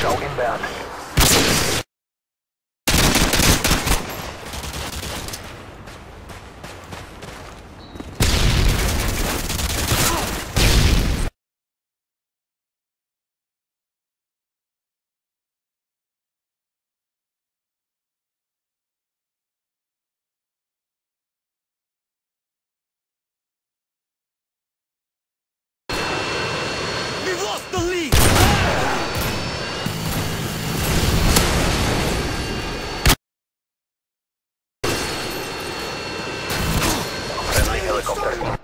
Hostile inbound. Lost the lead! helicopter.